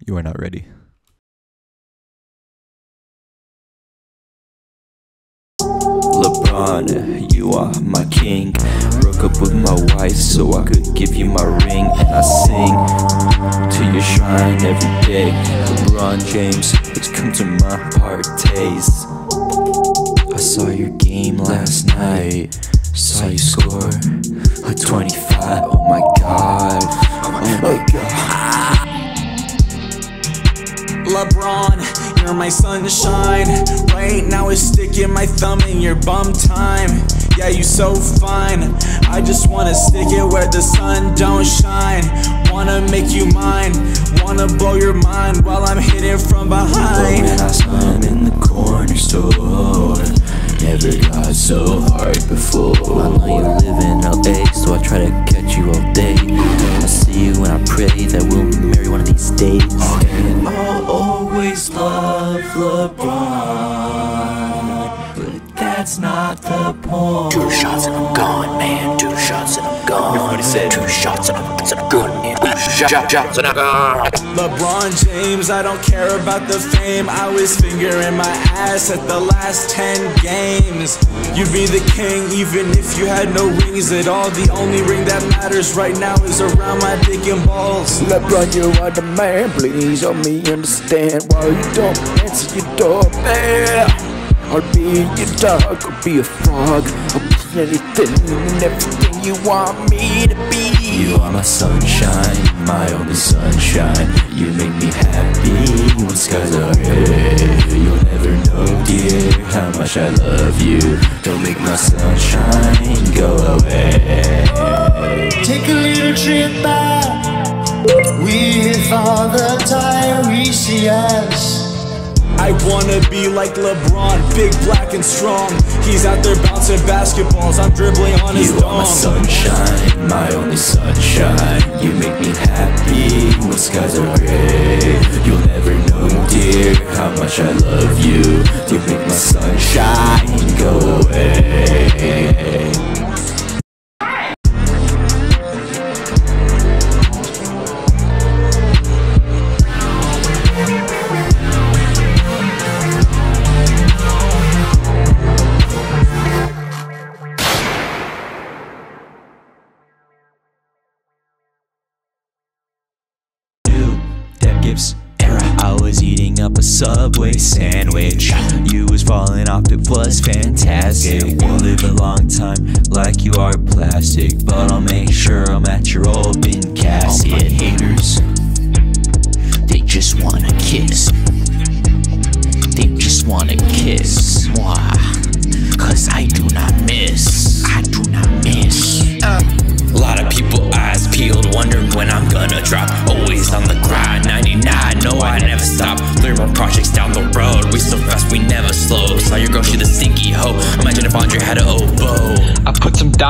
You are not ready. LeBron, you are my king. Broke up with my wife so I could give you my ring. And I sing to your shrine every day. LeBron James, please come to my parties. I saw your game last night. Saw you score a 25. Oh my god. Oh my god. LeBron, you're my sunshine. Right now it's sticking my thumb in your bum time. Yeah, you so fine. I just wanna stick it where the sun don't shine. Wanna make you mine. Wanna blow your mind while I'm hitting from behind. when I saw him in the corner store, never got so hard before. I know you live in LA, so I try to catch you all day. I see you and I pray that we'll marry one of these days. I'll always love LeBron, that's not the point. Two shots and I'm gone, man. Two shots and I'm gone. Everybody said two shots and I'm, and I'm good, man. Two shot, shots and I'm gone. LeBron James, I don't care about the fame. I was fingering my ass at the last 10 games. You'd be the king even if you had no rings at all. The only ring that matters right now is around my dick and balls. LeBron, you are the man. Please help me understand why you don't answer your doorbell. I'll be your dog, I'll be a frog. I'll be anything and everything you want me to be. You are my sunshine, my only sunshine. You make me happy when skies are gray. You'll never know, dear, how much I love you. Don't make my sunshine go away. Take a little trip back with all the Tiresias. I wanna be like LeBron, big, black, and strong. He's out there bouncing basketballs, I'm dribbling on his You are my sunshine, my only sunshine. You make me happy when skies are gray. You'll never know, dear, how much I love you. You make my sunshine go away. Era. I was eating up a Subway sandwich. You was falling off, it was fantastic. We'll live a long time like you are plastic. But I'll make sure I'm at your open casket. All my haters, they just wanna kiss. They just wanna kiss. Why? Cause I do not miss. I do not miss. A lot of people eyes peeled, wondering when I'm gonna drop. Always on the grind, 99, no, I never stop. Three more projects down the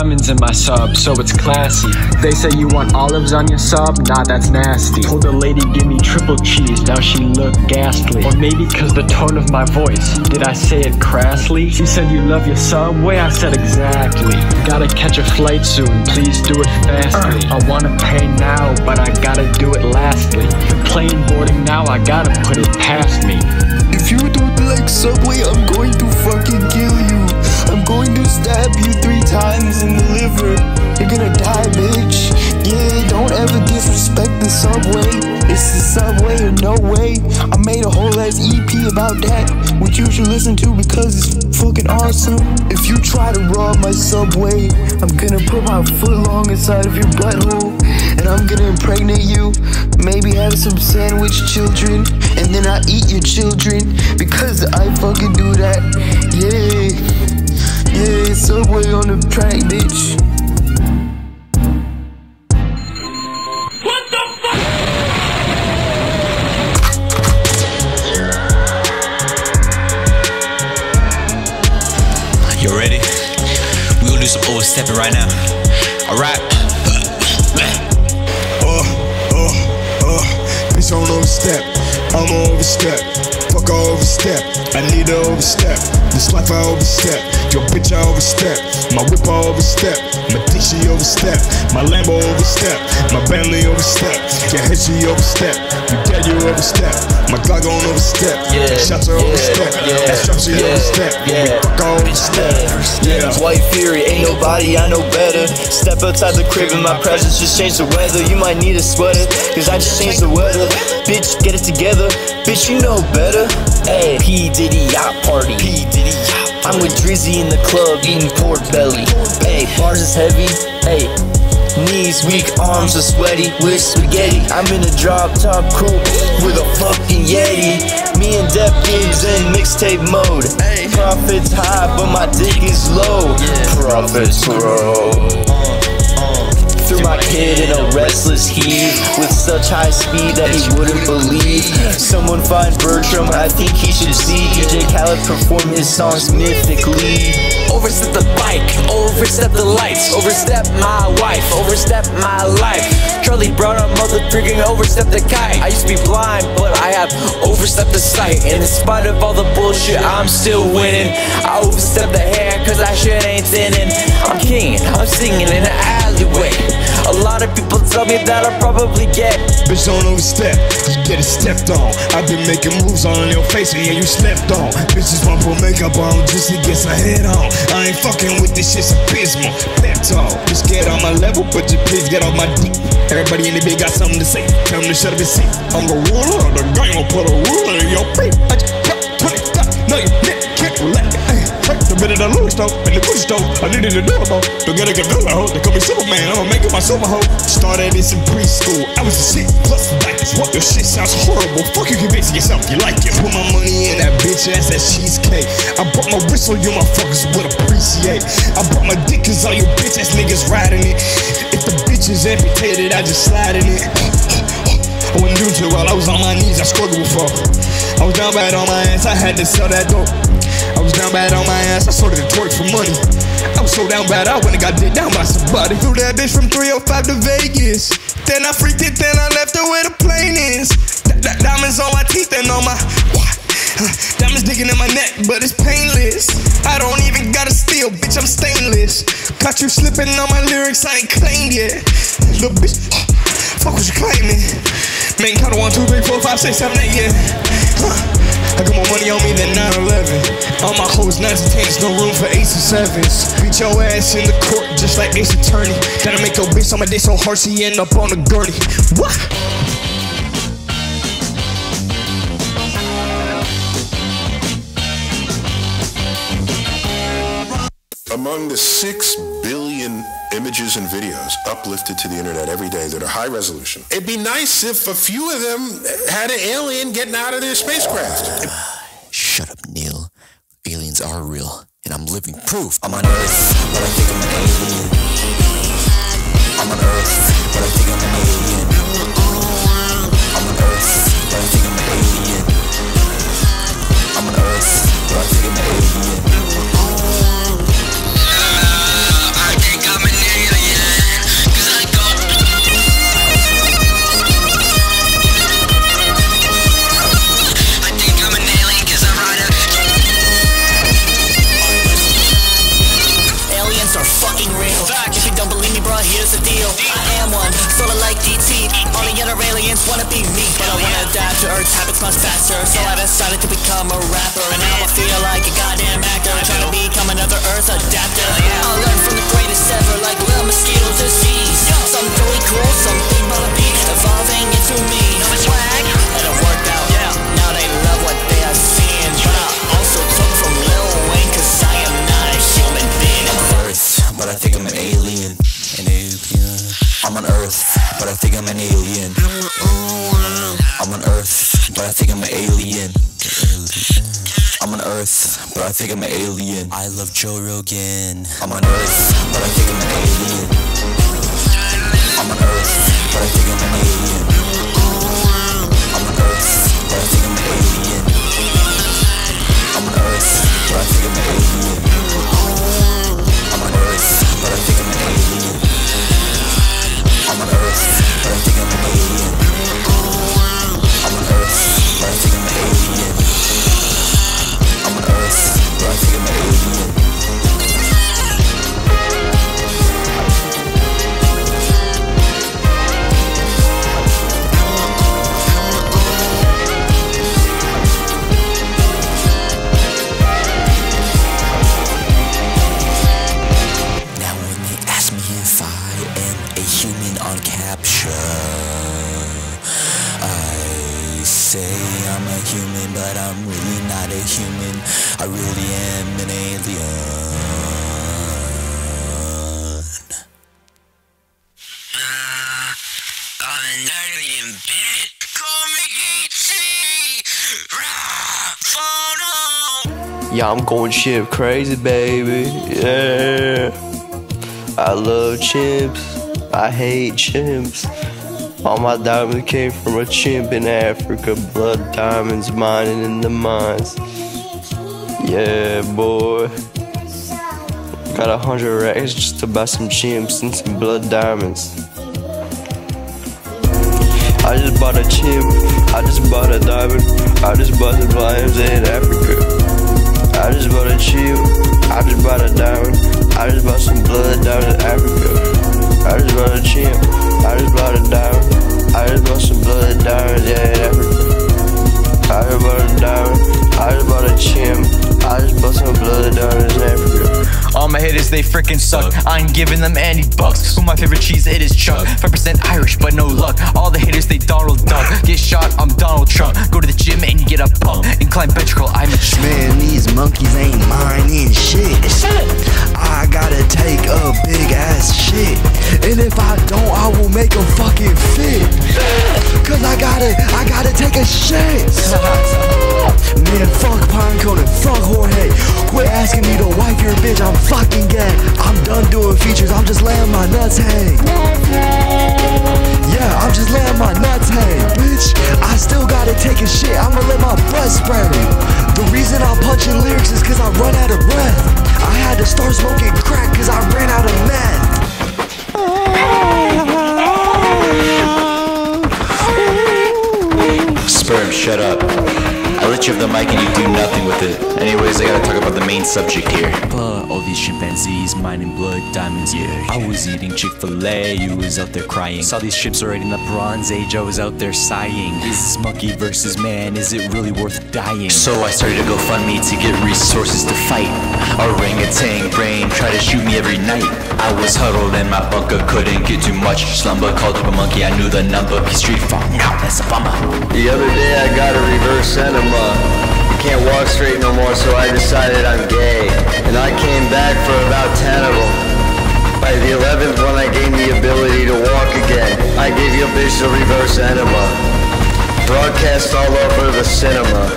diamonds in my sub, so it's classy. They say you want olives on your sub, nah, that's nasty. Told the lady give me triple cheese, now she look ghastly. Or maybe cause the tone of my voice, did I say it crassly? She said you love your subway, I said exactly. Gotta catch a flight soon, please do it fastly. I wanna pay now, but I gotta do it lastly. The plane boarding now, I gotta put it past me. If you don't like Subway, I'm going to fucking kill going to stab you three times in the liver. You're gonna die, bitch. Yeah, don't ever disrespect the Subway. It's the Subway or no way. I made a whole ass EP about that, which you should listen to because it's fucking awesome. If you try to rob my Subway, I'm gonna put my foot long inside of your butthole. And I'm gonna impregnate you, maybe have some sandwich children, and then I eat your children because I fucking do that. Yeah, yeah, Subway on the track, bitch. What the fuck? You ready? We gonna do some overstepping right now. Alright. Uh, uh, uh, bitch on overstep, I'm on overstep. Fuck I overstep, I need to overstep. This life I overstep, your bitch I overstep. My whip I overstep, my dick she overstep. My Lambo overstep, my Bentley overstep. Your head she overstep, you dead you overstep. My Glock gon' overstep. Yeah, Shots are yeah, overstep. yeah, That structure yeah, overstep. yeah. Fuck all overstep. Yeah. White Fury, ain't nobody I know better. Step outside the crib and my presence just changed the weather. You might need a sweater, cause I just changed the weather. Bitch, get it together. Bitch, you know better. Hey, P. Diddy yacht party. P. Diddy yacht I'm with Drizzy in the club eating pork belly. Hey, bars is heavy. Hey, Knees weak, arms are sweaty with spaghetti. I'm in a drop top coupe with a fucking Yeti. Me and Depp Gibbs in mixtape mode. Profits high, but my dick is low. Profits grow. Uh. Threw my kid in a restless heave with such high speed that he wouldn't believe. Someone find Bertram, I think he should see DJ Khaled perform his songs mythically. Overstep the bike, overstep the lights, overstep my wife, overstep my life. Charlie Brown, I'm mother freaking overstep the kite. I used to be blind, but I have overstepped the sight. And in spite of all the bullshit, I'm still winning. I overstepped the hair, cause that shit ain't thinning. I'm king, I'm singing in the alleyway. A lot of people tell me that I'll probably get. Bitch, don't overstep, you get it stepped on. I've been making moves on your face and yeah, you slept on. Bitches want put makeup on just to get some head on. I ain't fucking with this shit shit's abysmal. Pepto, just get on my level, but you please get off my deep. Everybody in the big got something to say. Tell them to shut up and see. I'm the ruler of the game, I'll put a ruler in your feet. I just got 25, no, you. Take the Louis stove and the Gucci stove. I needed to do it. Don't get a gorilla hoe. They call me Superman. I'ma make it my super hoe. Started this in preschool. I was a shit plus blackness. What your shit sounds horrible. Fuck you convincing yourself you like it. Put my money in that bitch ass that cheesecake. I brought my whistle, you motherfuckers would appreciate. I brought my dick cause all you bitch ass niggas riding it. If the bitch is amputated, I just slide in it. I wasn't doing too well, I was on my knees, I struggled before. I was down bad on my ass, I had to sell that dope. I was down bad on my ass, I sold it to twerk for money. I was so down bad, I went and got dick down by somebody. Threw that bitch from 305 to Vegas. Then I freaked it, then I left her where the plane is. Th- th- diamonds on my teeth and on my. Diamonds digging in my neck, but it's painless. I don't even gotta steal, bitch, I'm stainless. Caught you slipping on my lyrics, I ain't claimed yet. Little bitch, fuck what you claiming. Man, count one, two, three, four, five, six, seven, eight, yeah. Huh. I got more money on me than 9-11 All my hoes, nines and tens, no room for eights and sevens. Beat your ass in the court just like Ace Attorney. Gotta make your bitch on my dick so hard she end up on a gurney. What? Among the 6 billion images and videos uplifted to the internet every day that are high resolution, it'd be nice if a few of them had an alien getting out of their spacecraft. Shut up, Neil. Aliens are real, and I'm living proof. I'm on Earth, but I think I'm an alien. I'm on Earth, but I think I'm an alien. I'm on Earth, but I think I'm an alien. I'm on Earth, but I think I'm an alien. Become a rapper, and now I feel like a goddamn actor, I'm trying to become another Earth adapter. I learned from the greatest ever, like little mosquito disease. Some really cool, some big mama beat, evolving into me. Swag, and it worked out. Now they love what they are seeing, but I also took from Lil Wayne, cause I am not a human being. I'm on Earth, but I think I'm an alien. An alien. I'm on Earth, but I think I'm an alien. I'm on Earth, but I think I'm an alien. Earth, but I think I'm an alien. I love Joe Rogan. I'm on Earth, but I think I'm an alien. I'm on Earth, but I think I'm an alien. I'm on Earth, but I think I'm an alien. I'm on Earth, but I think I'm an alien. I'm on Earth, but I think I'm an alien. I'm on Earth, but I think I'm an alien. I'm on Earth, but I think I'm an alien. Yeah, I'm going chimp crazy, baby. Yeah. I love chimps. I hate chimps. All my diamonds came from a chimp in Africa. Blood diamonds mining in the mines. Yeah, boy. Got a hundred racks just to buy some chimps and some blood diamonds. I just bought a chimp. I just bought a diamond. I just bought some lions in Africa. I just bought a chimp. I just bought a diamond. I just bought some blood down in Africa. I just bought a chimp. I just bought a diamond. Freaking suck. I ain't giving them any bucks. Who my favorite cheese, it is Chuck. 5% Irish, but no luck. All the haters, they Donald Duck. Get shot, I'm Donald Trump. Go to the gym and you get a pump. Incline bench curl, I'm a chump. Man, these monkeys ain't mining shit. I gotta take a big ass shit. And if I don't, I will make them fucking fit. Cause I gotta, I gotta take a shit. Man, fuck Pinecone and fuck Jorge. Quit asking me to wipe your bitch, I'm fucking my nuts hang. Yeah, I'm just letting my nuts hang. Bitch, I still gotta take a shit, I'ma let my butt spread it. The reason I'm punching lyrics is cause I run out of breath. I had to start smoking crack cause I ran out of meth. Sperm, shut up. I let you have the mic and you do nothing with it. Anyways, I gotta talk about the main subject here. Uh, all these chimpanzees mining blood diamonds, yeah. I was eating Chick fil A, you was out there crying. Saw these ships already in the Bronze Age, I was out there sighing. Is this monkey versus man, is it really worth dying? So I started to go fund me to get resources to fight. Orangutan brain try to shoot me every night. I was huddled in my bunker, couldn't get too much slumber. Called up a monkey, I knew the number. P Street Farm, now that's a bummer. The other day I got a reverse enema. Can't walk straight no more, so I decided I'm gay. And I came back for about 10 of them. By the 11th one, I gained the ability to walk again. I gave your bitch the reverse enema. Broadcast all over the cinema.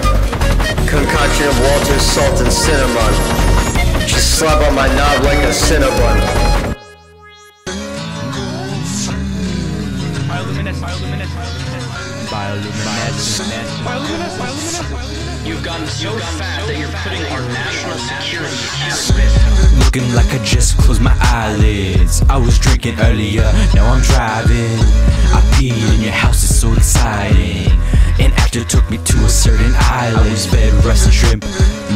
Concoction of Walter's salt and cinnamon. Just slap on my knob like a cinnabon. You've gotten so fat that you're putting our national security at risk. Looking like I just closed my eyelids. I was drinking earlier, now I'm driving. I peed in your house, it's so exciting. An actor took me to a certain island. I was fed rice and shrimp,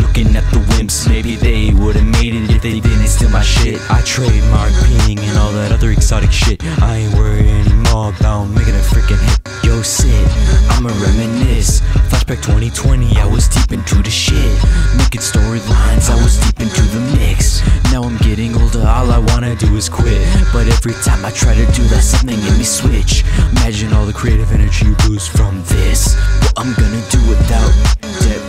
looking at the wimps. Maybe they would've made it if they didn't steal my shit. I trademark peeing and all that other exotic shit. I ain't worried anymore about making a freaking. Yo, sit, I'ma reminisce. Flashback 2020, I was deep into the shit. Making storylines, I was deep into the mix. Now I'm getting older, all I wanna do is quit. But every time I try to do that, something in me switch. Imagine all the creative energy you lose from this. What I'm gonna do without Deb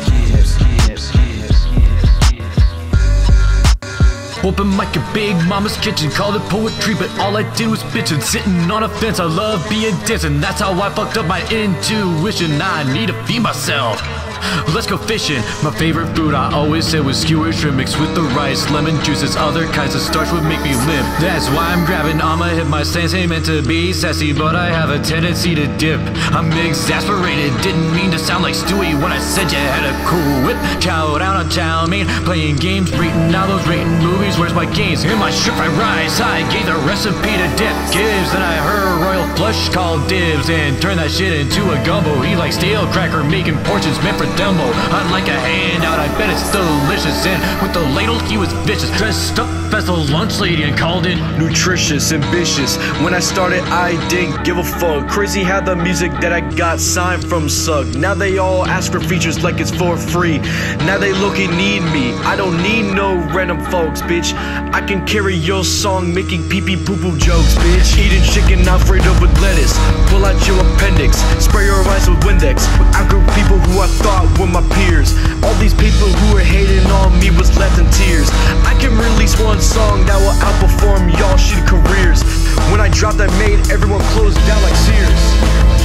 Open mic at Big Mama's Kitchen, called it poetry, but all I did was bitchin'. Sitting on a fence, I love being dancing. That's how I fucked up my intuition. I need to feed myself. Let's go fishing. My favorite food I always said was skewered shrimp mixed with the rice, lemon juices, other kinds of starch would make me limp. That's why I'm grabbing my hip. My stance ain't meant to be sassy, but I have a tendency to dip. I'm exasperated, didn't mean to sound like Stewie when I said you had a cool whip. Chow down on chow mein, playing games, rating novels, rating movies. Where's my gains? In my ship I rise I gave the recipe to dip. Gibbs, then I heard a royal flush called dibs and turned that shit into a gumbo. He like stale cracker, making portions meant for Dumbo. I'd like a handout, I bet it's delicious. And with the ladle, he was vicious. Dressed up as a lunch lady and called it nutritious, ambitious. When I started, I didn't give a fuck. Crazy how the music that I got signed from sucked. Now they all ask for features like it's for free. Now they look and need me. I don't need no random folks, bitch. I can carry your song making pee pee poo poo jokes, bitch. Eating chicken Alfredo with lettuce. Pull out your appendix. Spray your eyes with Windex. Outgrew people who I thought were my peers. All these people who were hating on me was left in tears. I can release one song that will outperform y'all shitty careers. When I dropped, I made everyone close down like Sears.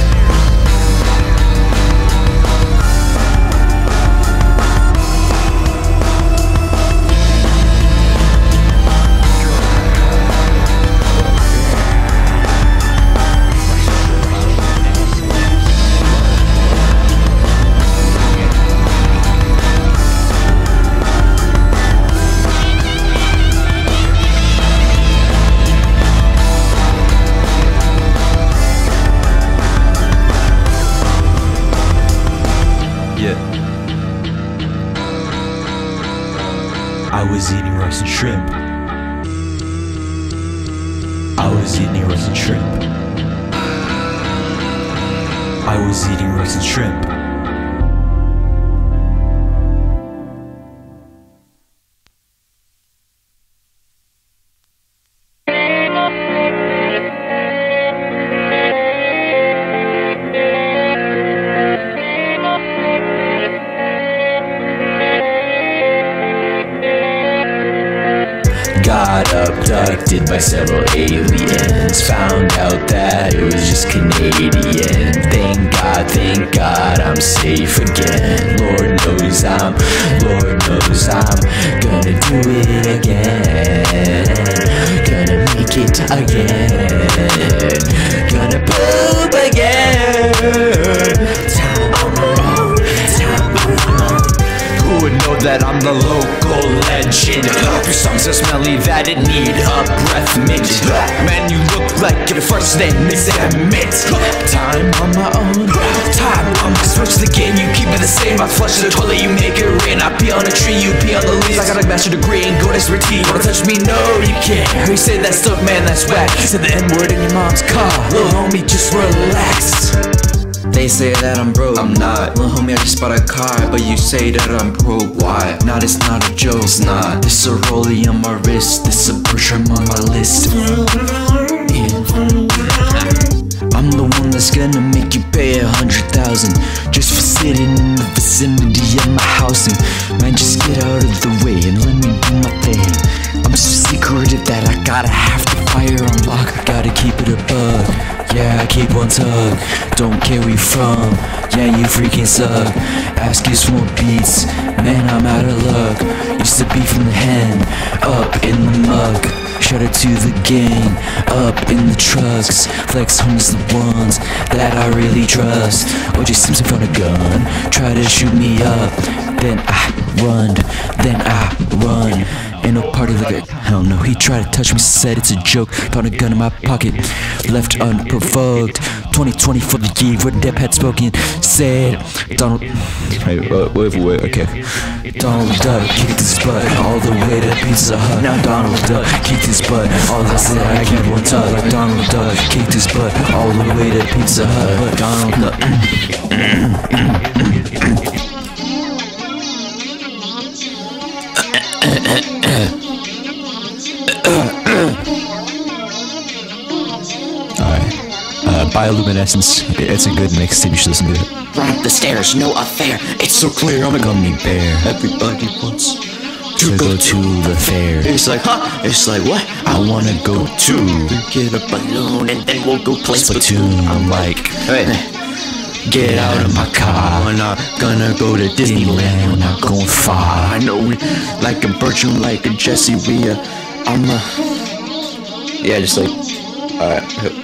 Abducted by several aliens. Found out that it was just Canadian. Thank God, thank God I'm safe again. Lord knows I'm, Lord knows I'm gonna do it again. Gonna make it again. Gonna poop again. Time Who would know that I'm the local legend? Your songs are smelly that it need a breath mint. Man, you look like your first name is Emmett. Time on my own, time on my switch the game. You keep it the same. I flush the toilet, you make it rain. I pee on a tree, you pee on the leaves. I got a master degree in goddess routine. Wanna touch me? No, you can't. You say that stuff, man, that's whack. Said the N word in your mom's car. Little homie, just relax. They say that I'm broke. I'm not. Little homie, I just bought a car, but you say that I'm broke. Why? Nah, this not a joke. It's not. This a rollie on my wrist. This a Bertram on my list. Yeah. I'm the one that's gonna make you pay a hundred thousand just for sitting in the vicinity of my housing. Man, just get out of the way and let me do my thing. I'm so secretive that I gotta have the fire on lock. I gotta keep it a bug. Yeah, I keep on tug. Don't care where you from. Yeah, you freaking suck. Ask you for beats. Man, I'm out of luck. Used to be from the hen, up in the mug. Shout out to the gang, up in the trucks. Flex homies the ones that I really trust. OJ Simpson found a gun, try to shoot me up. Then I run, then I run. Ain't no party like a hell no. He tried to touch me, said it's a joke. Found a gun in my pocket, left unprovoked. 2020 for the year where Depp had spoken. Said Donald. Wait, wait, wait, wait, okay. Donald Duck kicked his butt all the way to Pizza Hut. Now Donald Duck kicked his butt. All I said I keep one tuck. Like Donald Duck kicked his butt all the way to Pizza Hut. But Donald Alright. Bioluminescence. It's a good mixtape. You should listen to it. Run up the stairs, no affair. It's so clear I'm a gummy bear. Everybody wants To go to the fair. It's like, huh? It's like, what? I wanna go to get a balloon and then we'll go play Splatoon. I'm like, hey, get out of my car. We're not gonna go to Disneyland. We're not going far. I know we like a Bertram, like a Jesse. We, uh, I'm a, yeah, just like, alright.